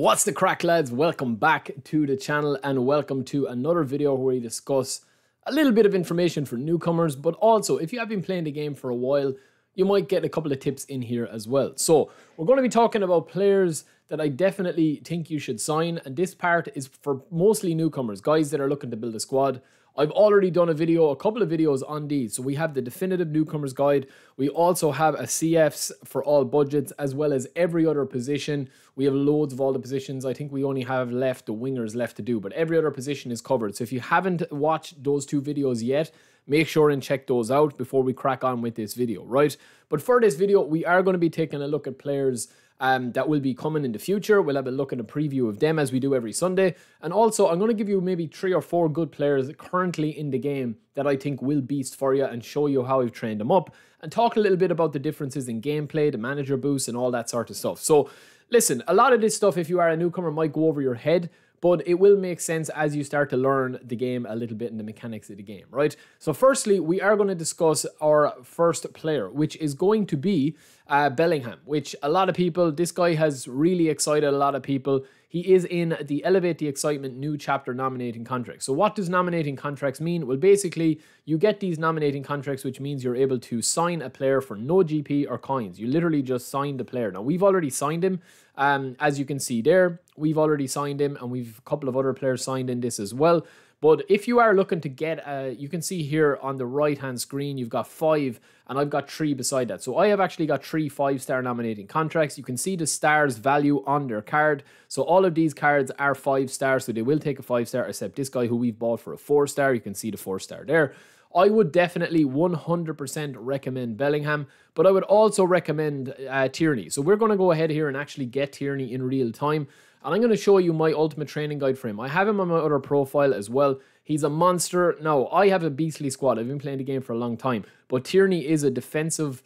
What's the crack, lads? Welcome back to the channel and welcome to another video where we discuss a little bit of information for newcomers, but also if you have been playing the game for a while, you might get a couple of tips in here as well. So, we're going to be talking about players that I definitely think you should sign, and this part is for mostly newcomers, guys that are looking to build a squad. I've already done a video, a couple of videos on these. So we have the definitive newcomers guide. We also have a CFs for all budgets as well as every other position. We have loads of all the positions. I think we only have left the wingers left to do, but every other position is covered. So if you haven't watched those two videos yet, make sure and check those out before we crack on with this video, right? But for this video, we are going to be taking a look at players um, that will be coming in the future. We'll have a look at a preview of them as we do every Sunday. And also, I'm going to give you maybe three or four good players currently in the game that I think will beast for you and show you how I've trained them up and talk a little bit about the differences in gameplay, the manager boosts, and all that sort of stuff. So, listen, a lot of this stuff, if you are a newcomer, might go over your head but it will make sense as you start to learn the game a little bit and the mechanics of the game, right? So, firstly, we are going to discuss our first player, which is going to be uh, Bellingham, which a lot of people, this guy has really excited a lot of people. He is in the Elevate the Excitement new chapter nominating contracts. So, what does nominating contracts mean? Well, basically, you get these nominating contracts, which means you're able to sign a player for no GP or coins. You literally just sign the player. Now, we've already signed him, um, as you can see there. We've already signed him, and we've a couple of other players signed in this as well. But if you are looking to get, uh, you can see here on the right hand screen, you've got five, and I've got three beside that. So I have actually got three five star nominating contracts. You can see the stars value on their card. So all of these cards are five stars, so they will take a five star, except this guy who we've bought for a four star. You can see the four star there. I would definitely 100% recommend Bellingham, but I would also recommend uh, Tierney. So we're going to go ahead here and actually get Tierney in real time. And I'm going to show you my ultimate training guide for him. I have him on my other profile as well. He's a monster. Now, I have a beastly squad. I've been playing the game for a long time. But Tierney is a defensive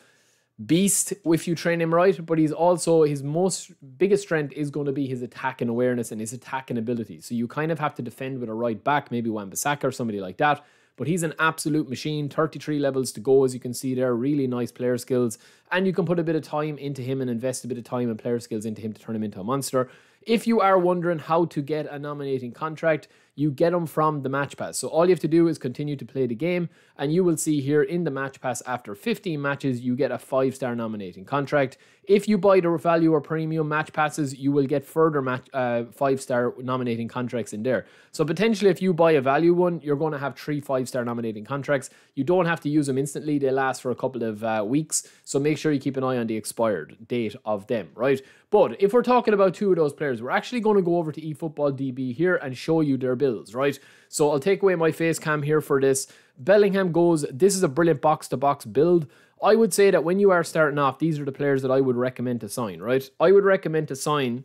beast if you train him right. But he's also, his most biggest strength is going to be his attack and awareness and his attacking ability. So you kind of have to defend with a right back, maybe Wan-Bissaka or somebody like that. But he's an absolute machine. 33 levels to go, as you can see there. Really nice player skills. And you can put a bit of time into him and invest a bit of time and player skills into him to turn him into a monster. If you are wondering how to get a nominating contract, you get them from the Match Pass. So all you have to do is continue to play the game, and you will see here in the Match Pass after 15 matches, you get a five star nominating contract. If you buy the value or premium match passes, you will get further match uh, five star nominating contracts in there. So potentially, if you buy a value one, you're going to have three five star nominating contracts. You don't have to use them instantly; they last for a couple of uh, weeks. So make sure you keep an eye on the expired date of them, right? But if we're talking about two of those players, we're actually going to go over to eFootball DB here and show you their bills, right? So I'll take away my face cam here for this. Bellingham goes, this is a brilliant box to box build. I would say that when you are starting off, these are the players that I would recommend to sign, right? I would recommend to sign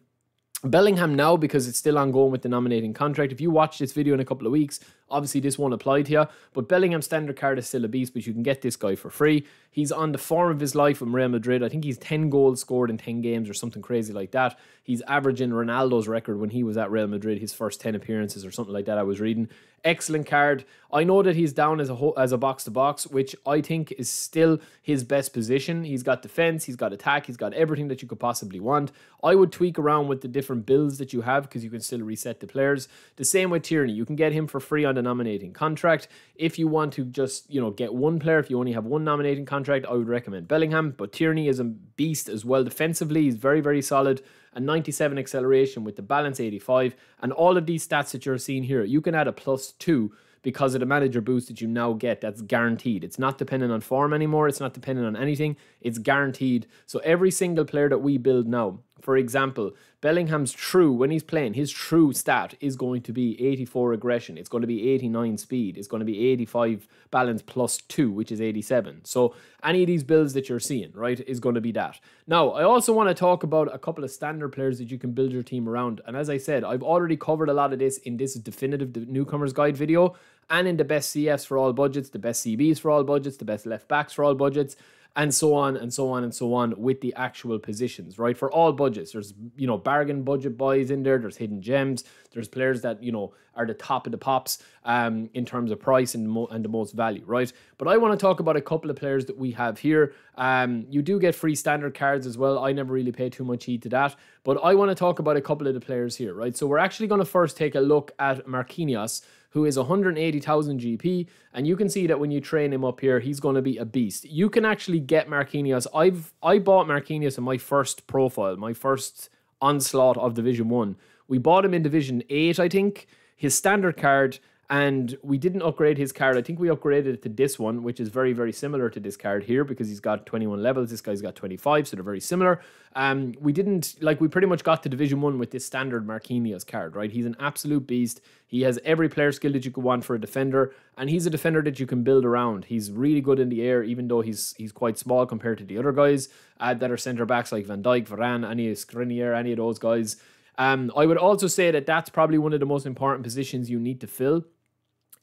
Bellingham now because it's still ongoing with the nominating contract. If you watch this video in a couple of weeks, obviously this one applied here. But Bellingham standard card is still a beast, but you can get this guy for free. He's on the form of his life in Real Madrid. I think he's 10 goals scored in 10 games or something crazy like that. He's averaging Ronaldo's record when he was at Real Madrid, his first 10 appearances or something like that I was reading. Excellent card. I know that he's down as a as a box to box, which I think is still his best position. He's got defense, he's got attack, he's got everything that you could possibly want. I would tweak around with the different builds that you have because you can still reset the players. The same with Tierney. You can get him for free on the nominating contract. If you want to just, you know, get one player, if you only have one nominating contract, I would recommend Bellingham. But Tierney is a beast as well defensively. He's very, very solid. A 97 acceleration with the balance 85. And all of these stats that you're seeing here, you can add a plus two because of the manager boost that you now get. That's guaranteed. It's not dependent on form anymore. It's not dependent on anything. It's guaranteed. So every single player that we build now, for example, Bellingham's true, when he's playing, his true stat is going to be 84 aggression. It's going to be 89 speed. It's going to be 85 balance plus 2, which is 87. So any of these builds that you're seeing, right, is going to be that. Now, I also want to talk about a couple of standard players that you can build your team around. And as I said, I've already covered a lot of this in this definitive newcomers guide video and in the best CS for all budgets, the best CBs for all budgets, the best left backs for all budgets and so on and so on and so on with the actual positions, right? For all budgets, there's you know bargain budget boys in there. There's hidden gems. There's players that you know are the top of the pops, um, in terms of price and, and the most value, right? But I want to talk about a couple of players that we have here. Um, you do get free standard cards as well. I never really pay too much heed to that. But I want to talk about a couple of the players here, right? So we're actually going to first take a look at Marquinhos who is 180,000 GP. And you can see that when you train him up here, he's going to be a beast. You can actually get Marquinhos. I've I bought Marquinhos in my first profile, my first onslaught of Division 1. We bought him in Division 8, I think. His standard card and we didn't upgrade his card. I think we upgraded it to this one, which is very, very similar to this card here because he's got 21 levels. This guy's got 25, so they're very similar. Um, we didn't, like, we pretty much got to Division 1 with this standard Marquinhos card, right? He's an absolute beast. He has every player skill that you could want for a defender, and he's a defender that you can build around. He's really good in the air, even though he's he's quite small compared to the other guys uh, that are centre backs like Van Dijk, Varane, any of Skriniar, any of those guys. Um, I would also say that that's probably one of the most important positions you need to fill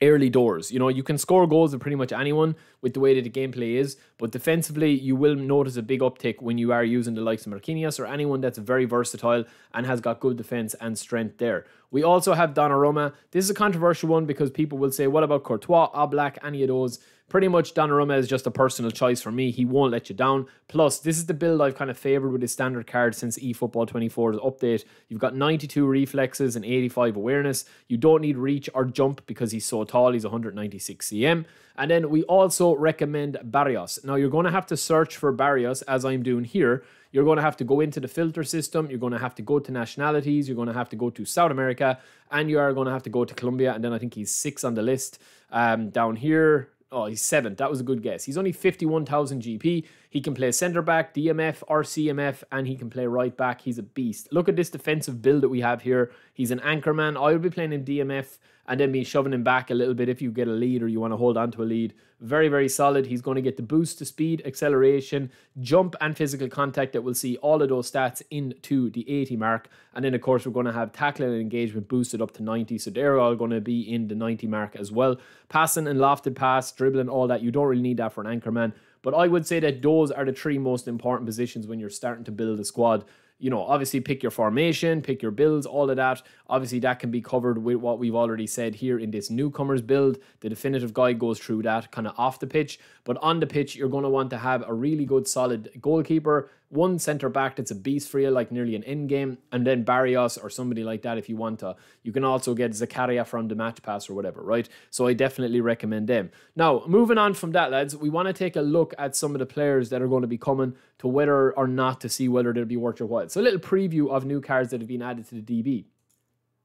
early doors. You know, you can score goals with pretty much anyone with the way that the gameplay is, but defensively, you will notice a big uptick when you are using the likes of Marquinhos or anyone that's very versatile and has got good defense and strength there. We also have Donnarumma. This is a controversial one because people will say, what about Courtois, Oblak, any of those? Pretty much Donnarumma is just a personal choice for me. He won't let you down. Plus, this is the build I've kind of favoured with his standard card since eFootball 24's update. You've got 92 reflexes and 85 awareness. You don't need reach or jump because he's so tall. He's 196 cm. And then we also recommend Barrios. Now, you're going to have to search for Barrios as I'm doing here you're going to have to go into the filter system. You're going to have to go to nationalities. You're going to have to go to South America, and you are going to have to go to Colombia. And then I think he's six on the list. Um, down here, oh, he's seventh. That was a good guess. He's only 51,000 GP. He can play centre back, DMF, or CMF, and he can play right back. He's a beast. Look at this defensive build that we have here. He's an anchor man. I will be playing in DMF and then be shoving him back a little bit if you get a lead or you want to hold on to a lead. Very, very solid. He's going to get the boost to speed, acceleration, jump, and physical contact that will see all of those stats into the 80 mark. And then, of course, we're going to have tackling and engagement boosted up to 90. So they're all going to be in the 90 mark as well. Passing and lofted pass, dribbling, all that. You don't really need that for an anchor man. But I would say that those are the three most important positions when you're starting to build a squad you know, obviously pick your formation, pick your builds, all of that. Obviously, that can be covered with what we've already said here in this newcomers build. The definitive guide goes through that kind of off the pitch. But on the pitch, you're going to want to have a really good, solid goalkeeper, one centre back that's a beast for you, like nearly an end game, and then Barrios or somebody like that if you want to. You can also get Zakaria from the match pass or whatever, right? So I definitely recommend them. Now, moving on from that, lads, we want to take a look at some of the players that are going to be coming to whether or not to see whether they'll be worth your while. So a little preview of new cards that have been added to the DB.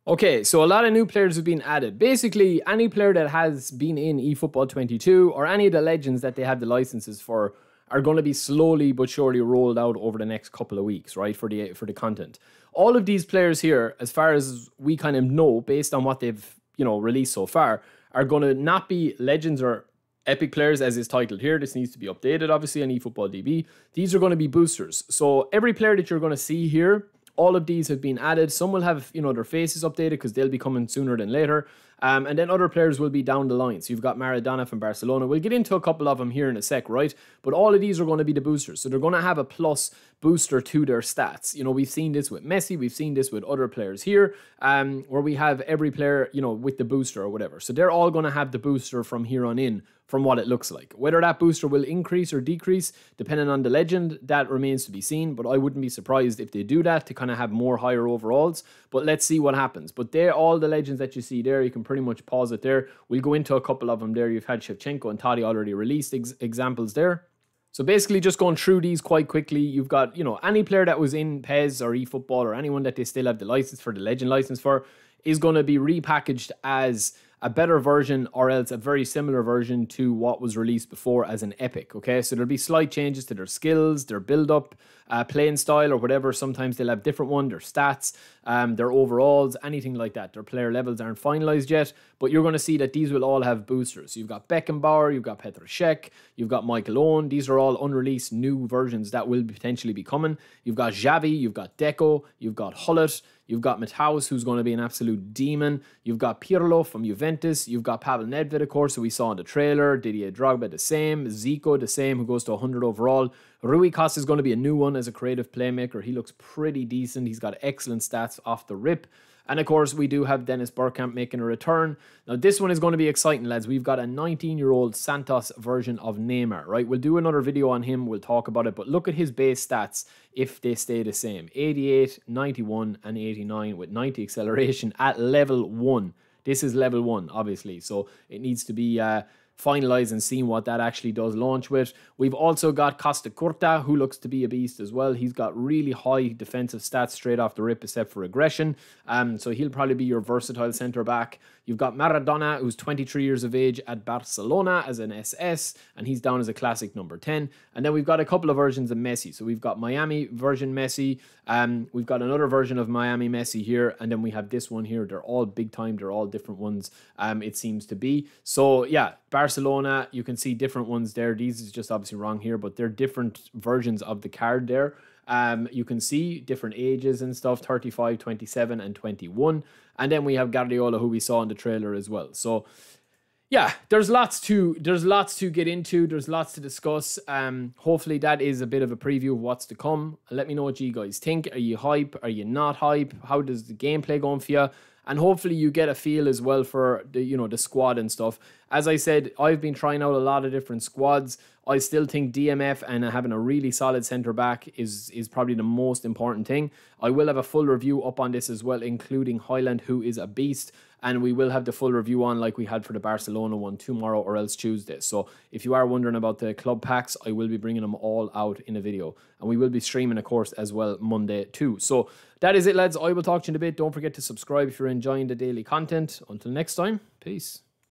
Okay, so a lot of new players have been added. Basically, any player that has been in eFootball 22 or any of the legends that they have the licenses for are going to be slowly but surely rolled out over the next couple of weeks, right? For the for the content. All of these players here, as far as we kind of know, based on what they've you know released so far, are going to not be legends or epic players as is titled here. This needs to be updated, obviously, on eFootball DB. These are going to be boosters. So every player that you're going to see here all of these have been added. Some will have, you know, their faces updated because they'll be coming sooner than later. Um, and then other players will be down the line. So you've got Maradona from Barcelona. We'll get into a couple of them here in a sec, right? But all of these are going to be the boosters. So they're going to have a plus booster to their stats. You know, we've seen this with Messi, we've seen this with other players here, um, where we have every player, you know, with the booster or whatever. So they're all going to have the booster from here on in from what it looks like. Whether that booster will increase or decrease, depending on the legend, that remains to be seen. But I wouldn't be surprised if they do that to kind of have more higher overalls. But let's see what happens. But they're all the legends that you see there. You can pretty much pause it there. We'll go into a couple of them there. You've had Shevchenko and Totti already released ex examples there. So basically, just going through these quite quickly, you've got, you know, any player that was in PES or eFootball or anyone that they still have the license for, the legend license for, is going to be repackaged as a better version or else a very similar version to what was released before as an epic. Okay, so there'll be slight changes to their skills, their build up, uh, playing style, or whatever. Sometimes they'll have different one, their stats, um, their overalls, anything like that. Their player levels aren't finalized yet, but you're going to see that these will all have boosters. You've got Beckenbauer, you've got Petr Cech, you've got Michael Owen. These are all unreleased new versions that will potentially be coming. You've got Xavi, you've got Deco, you've got Gullit. You've got Matthaus, who's going to be an absolute demon. You've got Pirlo from Juventus. You've got Pavel Nedved, of course, who we saw in the trailer. Didier Drogba, the same. Zico, the same, who goes to 100 overall. Rui Costa is going to be a new one as a creative playmaker. He looks pretty decent. He's got excellent stats off the rip. And of course, we do have Dennis Bergkamp making a return. Now, this one is going to be exciting, lads. We've got a 19 year old Santos version of Neymar, right? We'll do another video on him. We'll talk about it. But look at his base stats if they stay the same 88, 91, and 89 with 90 acceleration at level one. This is level one, obviously. So it needs to be. Uh, finalize and seeing what that actually does launch with. We've also got Costacurta, who looks to be a beast as well. He's got really high defensive stats straight off the rip, except for aggression. Um, so he'll probably be your versatile centre back. You've got Maradona, who's 23 years of age at Barcelona as an SS, and he's down as a classic number 10. And then we've got a couple of versions of Messi. So we've got Miami version Messi. Um, we've got another version of Miami Messi here, and then we have this one here. They're all big time. They're all different ones. Um, it seems to be. So yeah, Barcelona. You can see different ones there. These is just obviously wrong here, but they're different versions of the card there. Um, you can see different ages and stuff 35, 27, and 21. And then we have Guardiola, who we saw in the trailer as well. So, yeah, there's lots to there's lots to get into. There's lots to discuss. Um, hopefully that is a bit of a preview of what's to come. Let me know what you guys think. Are you hype? Are you not hype? How does the gameplay going for you? and hopefully you get a feel as well for the you know the squad and stuff. As I said, I've been trying out a lot of different squads. I still think DMF and having a really solid centre back is is probably the most important thing. I will have a full review up on this as well, including Haaland, who is a beast and we will have the full review on like we had for the Barcelona one tomorrow or else Tuesday. So if you are wondering about the club packs, I will be bringing them all out in a video, and we will be streaming, of course, as well Monday too. So that is it, lads. I will talk to you in a bit. Don't forget to subscribe if you're enjoying the daily content. Until next time, peace.